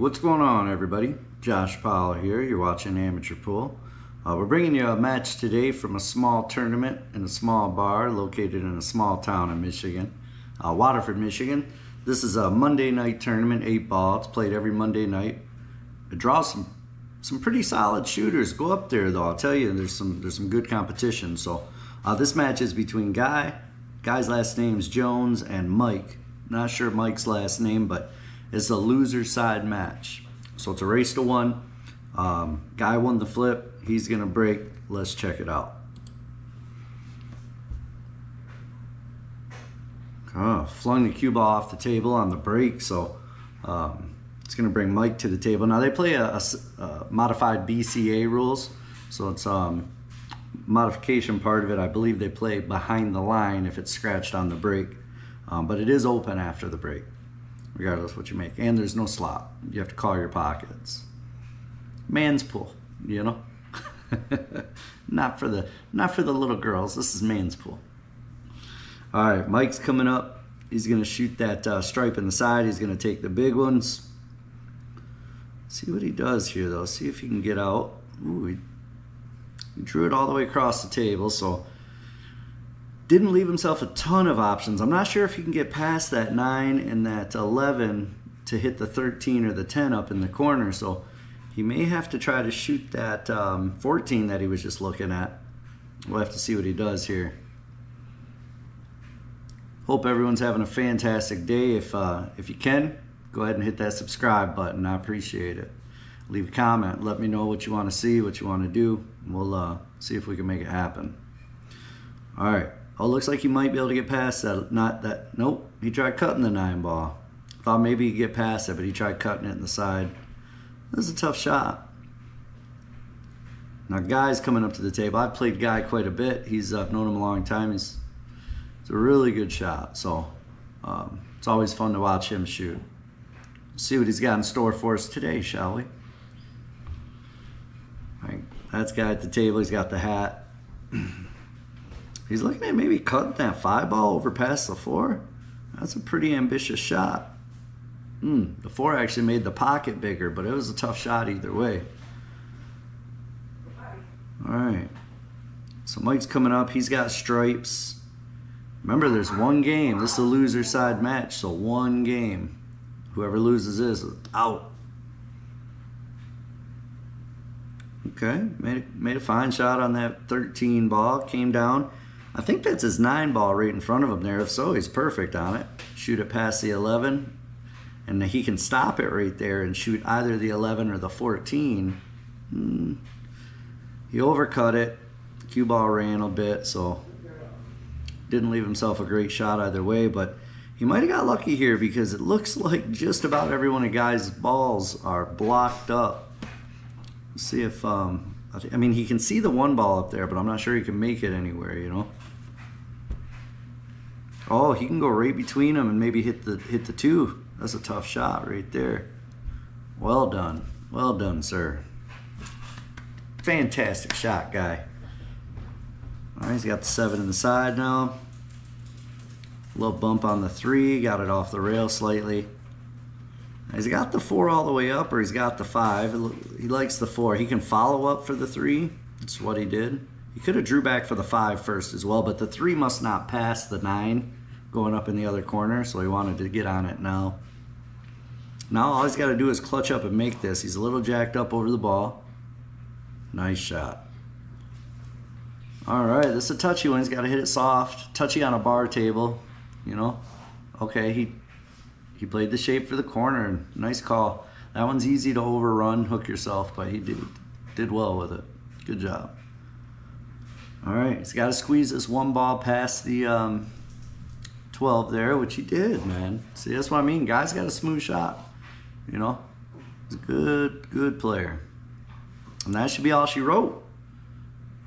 What's going on, everybody? Josh Powell here. You're watching Amateur Pool. Uh, we're bringing you a match today from a small tournament in a small bar located in a small town in Michigan, uh, Waterford, Michigan. This is a Monday night tournament, eight ball. It's played every Monday night. It draws some some pretty solid shooters. Go up there though. I'll tell you, there's some there's some good competition. So uh, this match is between Guy. Guy's last name's Jones and Mike. Not sure Mike's last name, but it's a loser side match. So it's a race to one. Um, guy won the flip. He's gonna break. Let's check it out. Oh, flung the cue ball off the table on the break, so um, it's going to bring Mike to the table. Now they play a, a, a modified BCA rules, so it's um, modification part of it. I believe they play behind the line if it's scratched on the break, um, but it is open after the break, regardless what you make. And there's no slot. You have to call your pockets. Man's pool, you know. not for the not for the little girls. This is man's pool. All right, Mike's coming up. He's gonna shoot that uh, stripe in the side. He's gonna take the big ones. See what he does here though. See if he can get out. Ooh, he drew it all the way across the table, so didn't leave himself a ton of options. I'm not sure if he can get past that 9 and that 11 to hit the 13 or the 10 up in the corner, so he may have to try to shoot that um, 14 that he was just looking at. We'll have to see what he does here. Hope everyone's having a fantastic day. If, uh, if you can, go ahead and hit that subscribe button. I appreciate it. Leave a comment. Let me know what you want to see, what you want to do. We'll uh, see if we can make it happen. All right. Oh, looks like he might be able to get past that. Not that. Nope. He tried cutting the nine ball. Thought maybe he'd get past it, but he tried cutting it in the side. This is a tough shot. Now, Guy's coming up to the table. I've played Guy quite a bit. He's uh, known him a long time. He's a really good shot. So um, it's always fun to watch him shoot see what he's got in store for us today, shall we? Right, that's guy at the table. He's got the hat. he's looking at maybe cutting that five ball over past the four. That's a pretty ambitious shot. Mm, the four actually made the pocket bigger, but it was a tough shot either way. All right. So Mike's coming up. He's got stripes. Remember, there's one game. This is a loser side match, so one game. Whoever loses is out. Okay, made, made a fine shot on that 13 ball. Came down. I think that's his 9 ball right in front of him there. If so, he's perfect on it. Shoot it past the 11. And he can stop it right there and shoot either the 11 or the 14. Hmm. He overcut it. Cue ball ran a bit, so didn't leave himself a great shot either way, but he might have got lucky here because it looks like just about every one of guy's balls are blocked up. Let's see if, um, I mean, he can see the one ball up there, but I'm not sure he can make it anywhere, you know? Oh, he can go right between them and maybe hit the hit the two. That's a tough shot right there. Well done. Well done, sir. Fantastic shot, guy. All right, he's got the seven in the side now A little bump on the three, got it off the rail slightly. He's got the four all the way up, or he's got the five. He likes the four. He can follow up for the three. That's what he did. He could have drew back for the five first as well, but the three must not pass the nine going up in the other corner, so he wanted to get on it now. Now all he's got to do is clutch up and make this. He's a little jacked up over the ball. Nice shot. All right, this is a touchy one. He's got to hit it soft. Touchy on a bar table you know, okay, he he played the shape for the corner. And Nice call. That one's easy to overrun, hook yourself, but he did did well with it. Good job. All right, he's got to squeeze this one ball past the um, 12 there, which he did, man. See, that's what I mean. Guy's got a smooth shot. You know, he's a good, good player. And that should be all she wrote.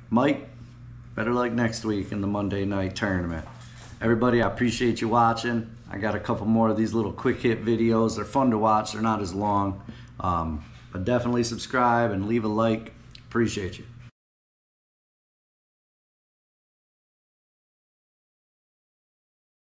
Mike, better luck next week in the Monday night tournament. Everybody, I appreciate you watching. I got a couple more of these little quick hit videos. They're fun to watch. They're not as long. Um, but definitely subscribe and leave a like. Appreciate you.